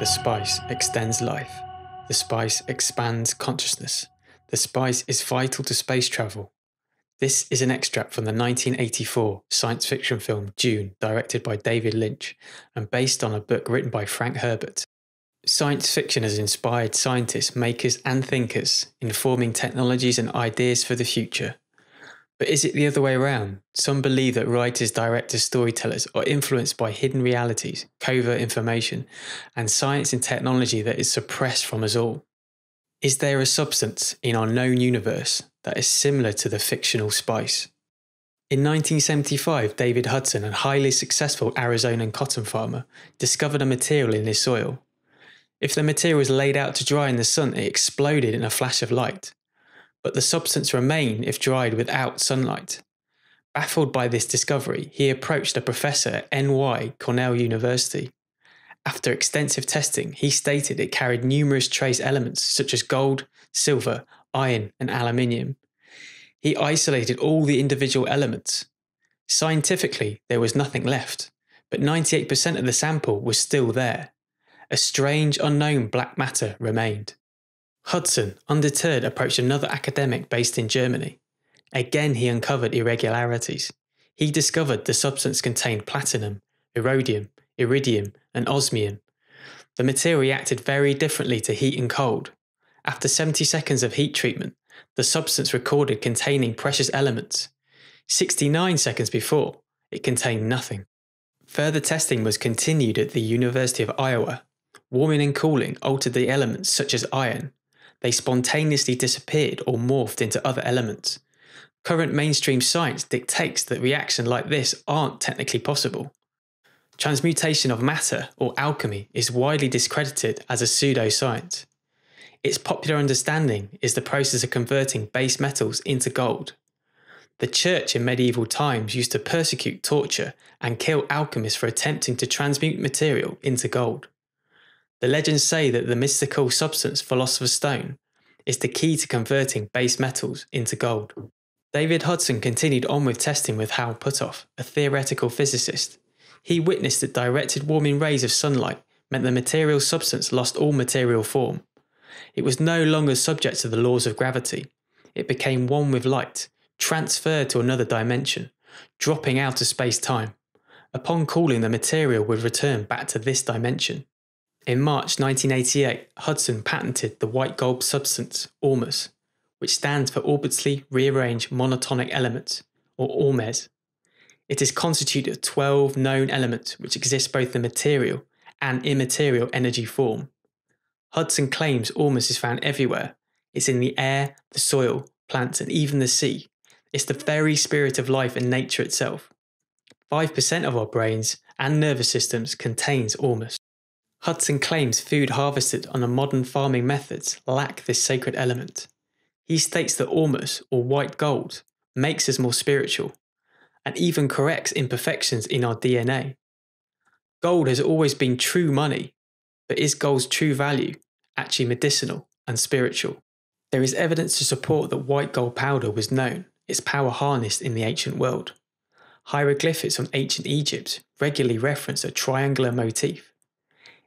The spice extends life. The spice expands consciousness. The spice is vital to space travel. This is an extract from the 1984 science fiction film Dune, directed by David Lynch and based on a book written by Frank Herbert. Science fiction has inspired scientists, makers, and thinkers, informing technologies and ideas for the future. But is it the other way around? Some believe that writers, directors, storytellers are influenced by hidden realities, covert information, and science and technology that is suppressed from us all. Is there a substance in our known universe that is similar to the fictional spice? In 1975, David Hudson, a highly successful Arizonan cotton farmer, discovered a material in his soil if the material was laid out to dry in the sun, it exploded in a flash of light. But the substance remained if dried without sunlight. Baffled by this discovery, he approached a professor at NY Cornell University. After extensive testing, he stated it carried numerous trace elements such as gold, silver, iron, and aluminium. He isolated all the individual elements. Scientifically, there was nothing left, but 98% of the sample was still there a strange unknown black matter remained. Hudson, undeterred, approached another academic based in Germany. Again, he uncovered irregularities. He discovered the substance contained platinum, iridium, iridium, and osmium. The material reacted very differently to heat and cold. After 70 seconds of heat treatment, the substance recorded containing precious elements. 69 seconds before, it contained nothing. Further testing was continued at the University of Iowa Warming and cooling altered the elements such as iron. They spontaneously disappeared or morphed into other elements. Current mainstream science dictates that reactions like this aren't technically possible. Transmutation of matter, or alchemy, is widely discredited as a pseudoscience. Its popular understanding is the process of converting base metals into gold. The church in medieval times used to persecute, torture, and kill alchemists for attempting to transmute material into gold. The legends say that the mystical substance Philosopher's Stone is the key to converting base metals into gold. David Hudson continued on with testing with Hal Puthoff, a theoretical physicist. He witnessed that directed warming rays of sunlight meant the material substance lost all material form. It was no longer subject to the laws of gravity. It became one with light, transferred to another dimension, dropping out of space time. Upon cooling, the material would return back to this dimension. In March 1988, Hudson patented the white gold substance, ORMUS, which stands for Orbitally Rearranged Monatomic Elements, or ORMES. It is constituted of 12 known elements which exist both in material and immaterial energy form. Hudson claims ORMUS is found everywhere. It's in the air, the soil, plants, and even the sea. It's the very spirit of life and nature itself. 5% of our brains and nervous systems contains ORMUS. Hudson claims food harvested under modern farming methods lack this sacred element. He states that ormus, or white gold, makes us more spiritual, and even corrects imperfections in our DNA. Gold has always been true money, but is gold's true value actually medicinal and spiritual? There is evidence to support that white gold powder was known, its power harnessed in the ancient world. Hieroglyphics from ancient Egypt regularly reference a triangular motif,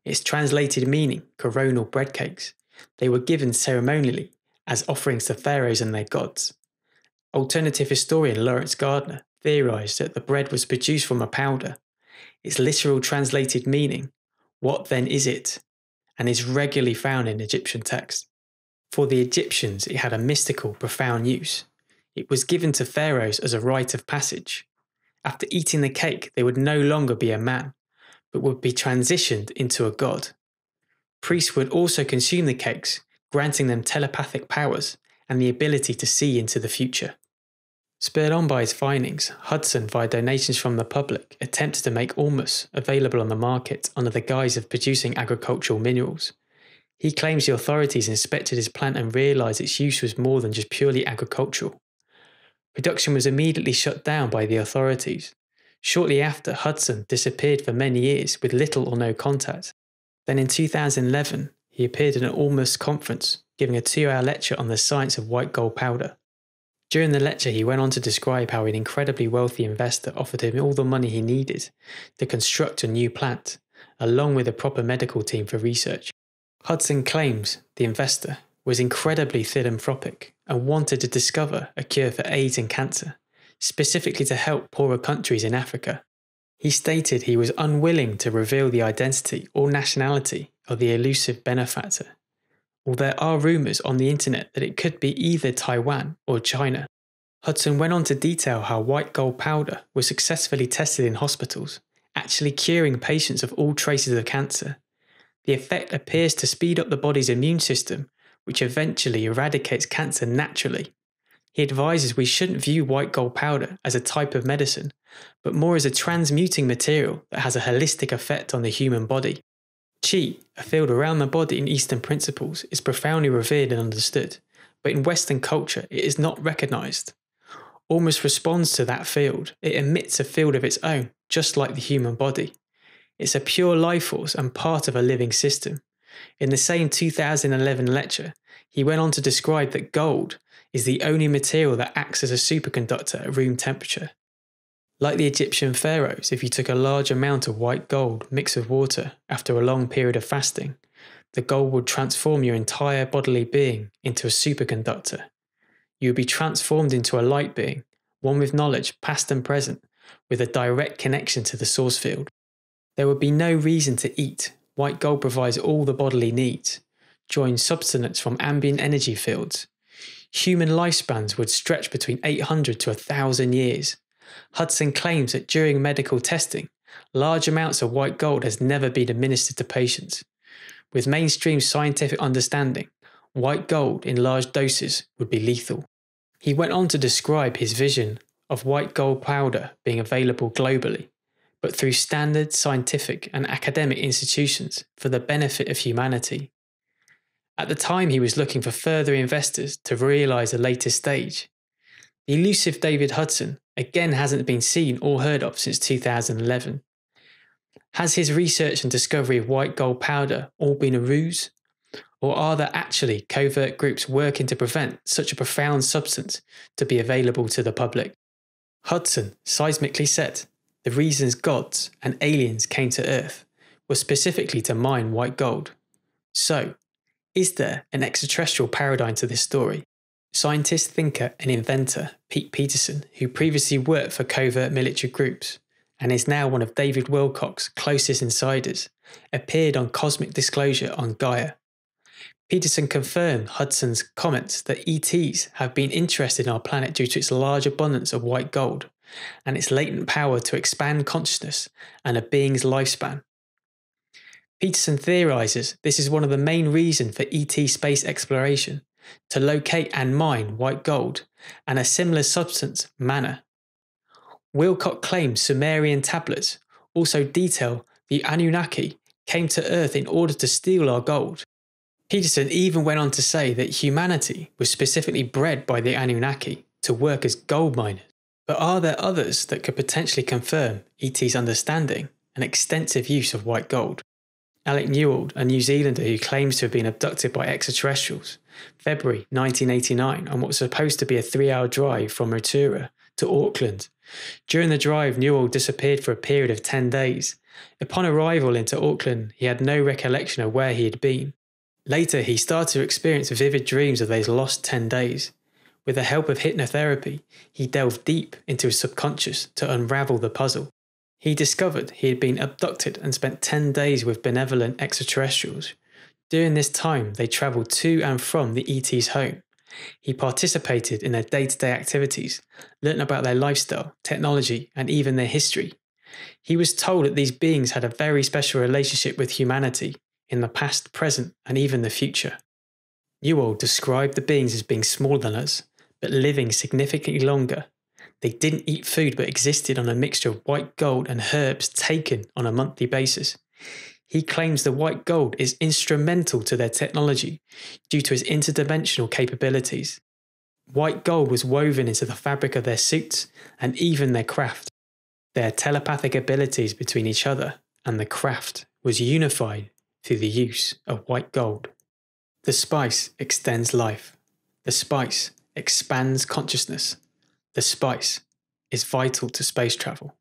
its translated meaning, coronal bread cakes, they were given ceremonially as offerings to pharaohs and their gods. Alternative historian Lawrence Gardner theorized that the bread was produced from a powder. Its literal translated meaning, what then is it, and is regularly found in Egyptian texts. For the Egyptians, it had a mystical, profound use. It was given to pharaohs as a rite of passage. After eating the cake, they would no longer be a man, but would be transitioned into a god. Priests would also consume the cakes, granting them telepathic powers and the ability to see into the future. Spurred on by his findings, Hudson, via donations from the public, attempted to make ormus available on the market under the guise of producing agricultural minerals. He claims the authorities inspected his plant and realised its use was more than just purely agricultural. Production was immediately shut down by the authorities, Shortly after, Hudson disappeared for many years with little or no contact. Then in 2011, he appeared at an Ormus conference, giving a two hour lecture on the science of white gold powder. During the lecture, he went on to describe how an incredibly wealthy investor offered him all the money he needed to construct a new plant, along with a proper medical team for research. Hudson claims the investor was incredibly philanthropic and wanted to discover a cure for AIDS and cancer, specifically to help poorer countries in Africa. He stated he was unwilling to reveal the identity or nationality of the elusive benefactor well, there are rumours on the internet that it could be either Taiwan or China. Hudson went on to detail how white gold powder was successfully tested in hospitals, actually curing patients of all traces of cancer. The effect appears to speed up the body's immune system, which eventually eradicates cancer naturally. He advises we shouldn't view white gold powder as a type of medicine, but more as a transmuting material that has a holistic effect on the human body. Qi, a field around the body in Eastern principles, is profoundly revered and understood, but in Western culture it is not recognized. Ormus responds to that field, it emits a field of its own, just like the human body. It's a pure life force and part of a living system. In the same 2011 lecture, he went on to describe that gold is the only material that acts as a superconductor at room temperature. Like the Egyptian pharaohs, if you took a large amount of white gold mixed with water after a long period of fasting, the gold would transform your entire bodily being into a superconductor. You would be transformed into a light being, one with knowledge, past and present, with a direct connection to the source field. There would be no reason to eat. White gold provides all the bodily needs, drawing substance from ambient energy fields. Human lifespans would stretch between 800 to 1,000 years, Hudson claims that during medical testing, large amounts of white gold has never been administered to patients. With mainstream scientific understanding, white gold in large doses would be lethal. He went on to describe his vision of white gold powder being available globally, but through standard scientific and academic institutions for the benefit of humanity. At the time, he was looking for further investors to realise a later stage. The elusive David Hudson again hasn't been seen or heard of since 2011. Has his research and discovery of white gold powder all been a ruse? Or are there actually covert groups working to prevent such a profound substance to be available to the public? Hudson seismically said the reasons gods and aliens came to Earth were specifically to mine white gold. So, is there an extraterrestrial paradigm to this story? Scientist, thinker, and inventor Pete Peterson, who previously worked for covert military groups and is now one of David Wilcock's closest insiders, appeared on Cosmic Disclosure on Gaia. Peterson confirmed Hudson's comments that ETs have been interested in our planet due to its large abundance of white gold and its latent power to expand consciousness and a being's lifespan. Peterson theorizes this is one of the main reasons for ET space exploration to locate and mine white gold and a similar substance, manna. Wilcock claims Sumerian tablets also detail the Anunnaki came to Earth in order to steal our gold. Peterson even went on to say that humanity was specifically bred by the Anunnaki to work as gold miners. But are there others that could potentially confirm ET's understanding and extensive use of white gold? Alec Newald, a New Zealander who claims to have been abducted by extraterrestrials, February 1989, on what was supposed to be a three hour drive from Rotorua to Auckland. During the drive, Newald disappeared for a period of 10 days. Upon arrival into Auckland, he had no recollection of where he had been. Later, he started to experience vivid dreams of those lost 10 days. With the help of hypnotherapy, he delved deep into his subconscious to unravel the puzzle. He discovered he had been abducted and spent 10 days with benevolent extraterrestrials. During this time, they travelled to and from the ET's home. He participated in their day to day activities, learnt about their lifestyle, technology, and even their history. He was told that these beings had a very special relationship with humanity in the past, present, and even the future. Newald described the beings as being smaller than us, but living significantly longer they didn't eat food but existed on a mixture of white gold and herbs taken on a monthly basis. He claims the white gold is instrumental to their technology due to its interdimensional capabilities. White gold was woven into the fabric of their suits and even their craft. Their telepathic abilities between each other and the craft was unified through the use of white gold. The spice extends life. The spice expands consciousness. The spice is vital to space travel.